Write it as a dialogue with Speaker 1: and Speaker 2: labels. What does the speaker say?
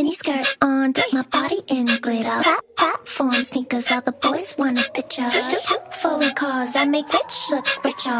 Speaker 1: Mini skirt on, dip my body in glitter. Plat platform sneakers, all the boys wanna picture. Two two two foreign cars, I make rich look richer.